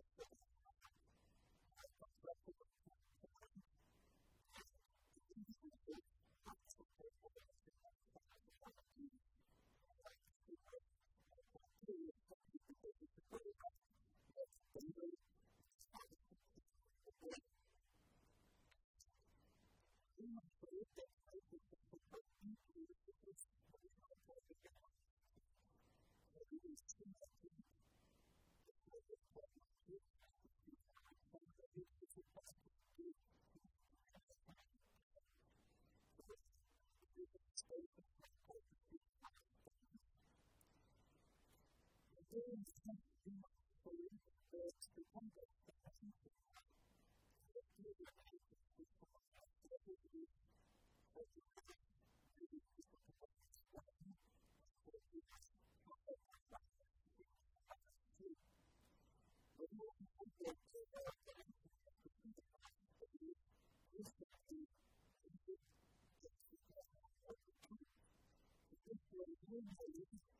Thank you. different Thank you.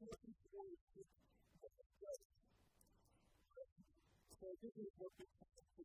So this is what we have to do.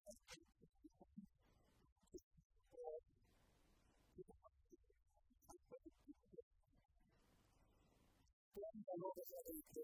Thank you.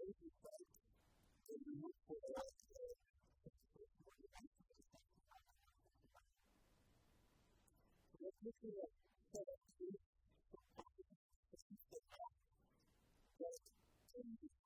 oversight and we look for the right So let's look at set up to the system now. Just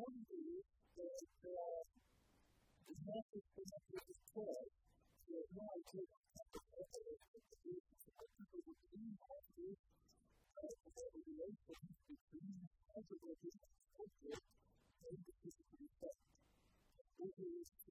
could be that uh, this message is not going to spread to Thank you.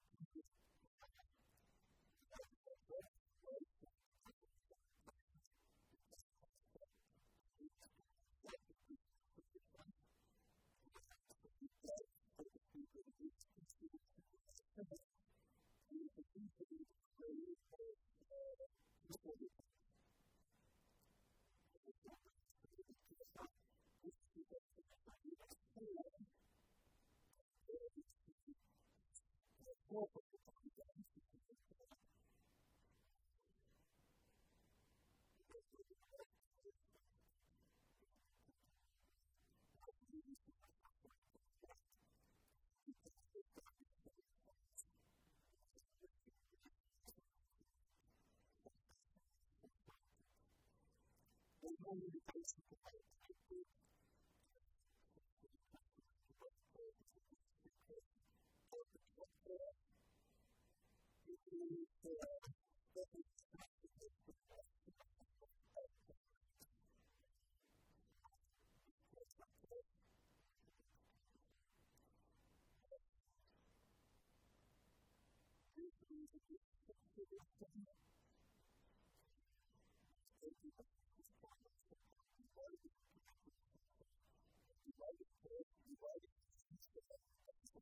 only the basic effects that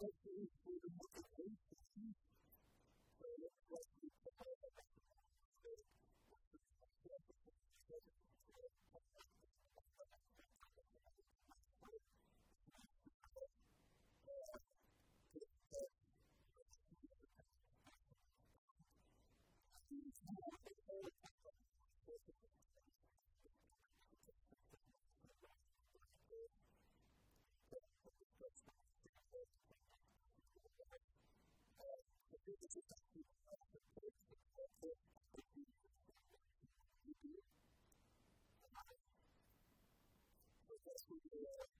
Thank you. Thank you.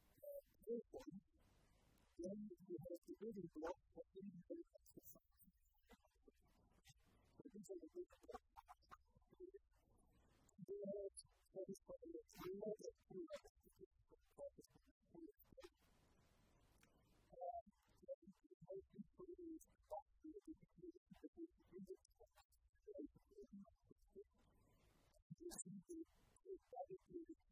wisdom, then you have the building block for any other exercise. So these are the building blocks. You have satisfied the time that you have to do for the purpose of the time. Then you have to put in the block for the building block for the building block. This is the body of the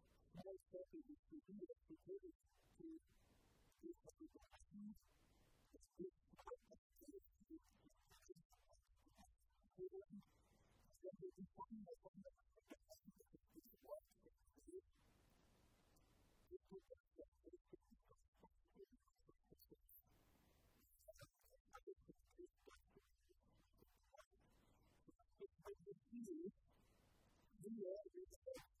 very careful with the idea to it's good to the so we can find out from the vaccine that it is what it is. It could it is Thank you.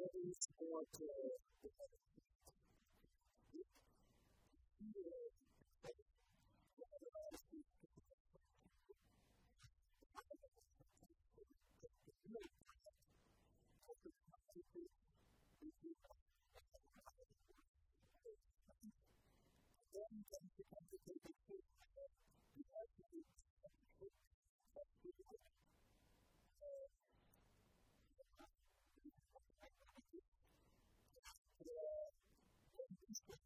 always more to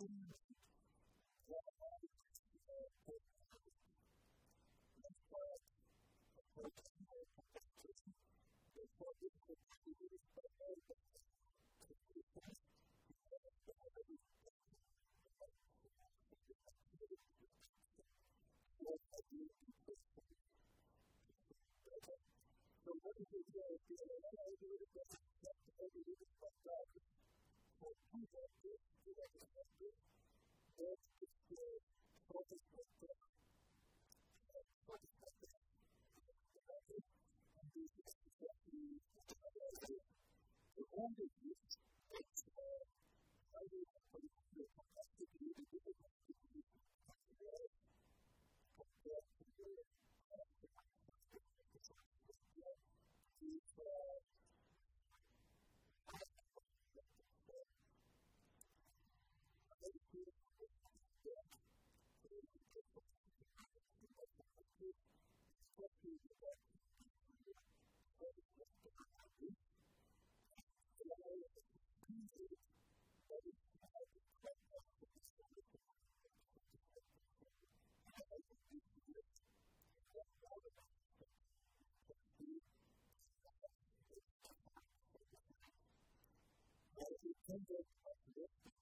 So, what is it that you are doing? only number of possible things.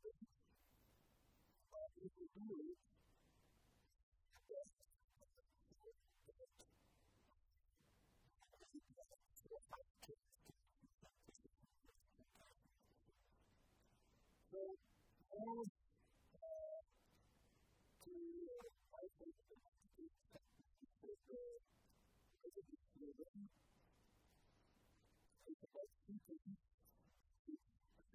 You.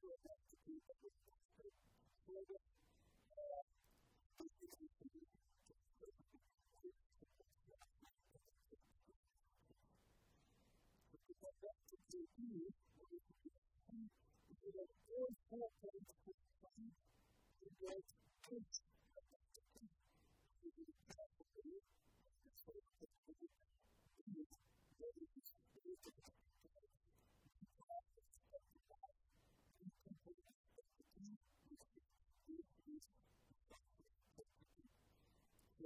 to affect the people who Thank you.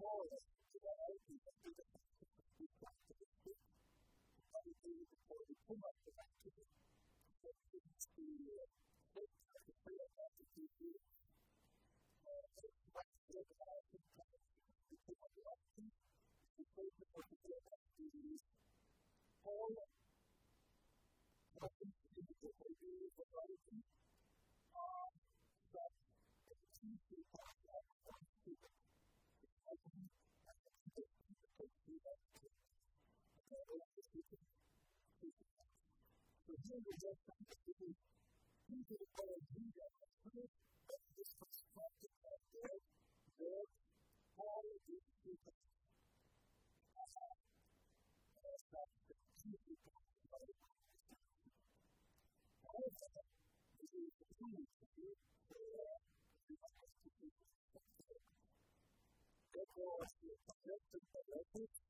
call to the idea of freedom. We have to be free. How do we before we come up with that to be? What is the hope of the freedom that we can do? So, what the hope of? We come up with that to be. We hope that we can do that to be. All of what we can do for the freedom of the freedom. That is the The Hebrew just comes to be into the way Judah, the truth of this perspective of their work, all of these people. As that the two people are All of that is in the to you, prayer, the rest of people. Therefore, as you are connected directly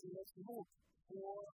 till oss emot och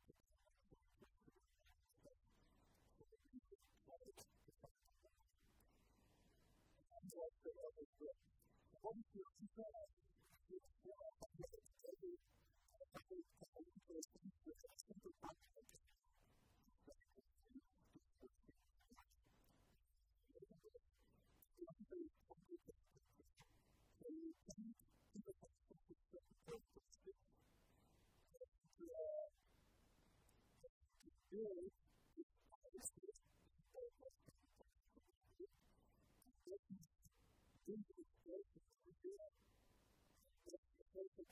Thank you.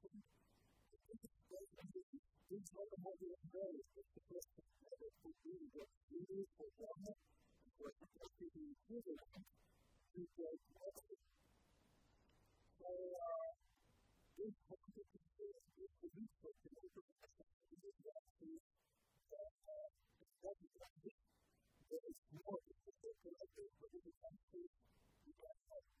These are the modern ways that the person has to do the news for them, what the person is doing, to get message. So, uh, this topic is this belief that the modern person is actually that uh, the study of this, there is more than the circle of this, but it is actually the best of the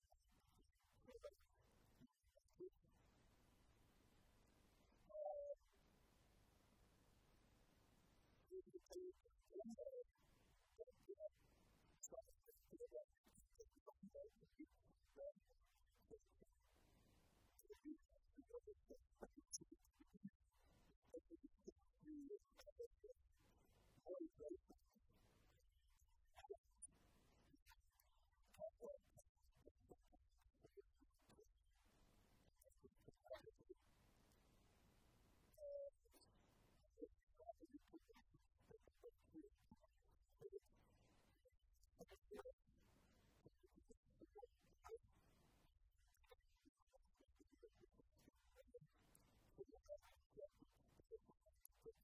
Thank you.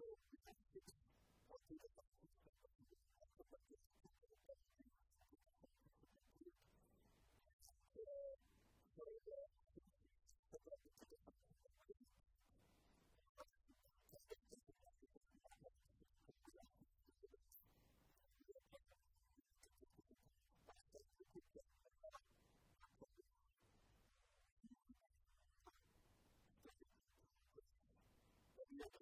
Thank you.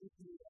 Thank you.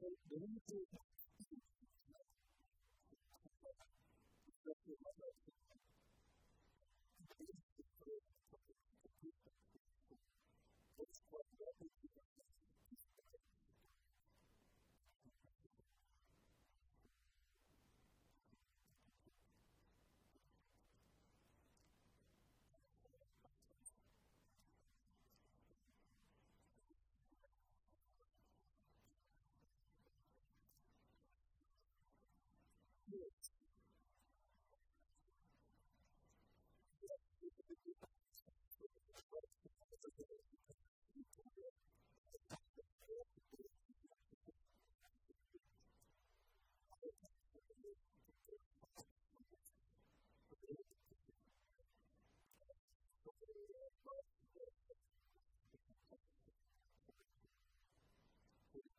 Thank you.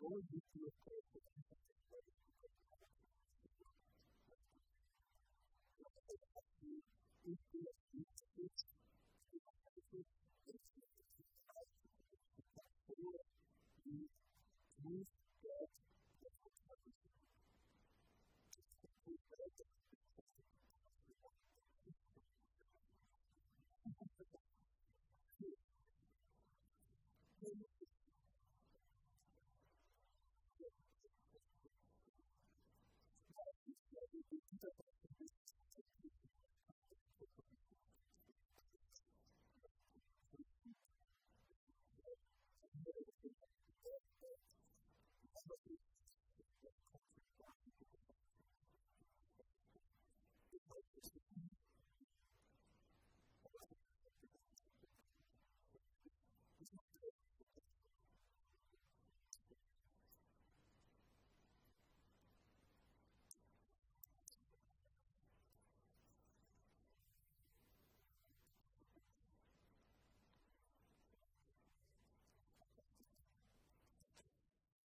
Onun için şey yok.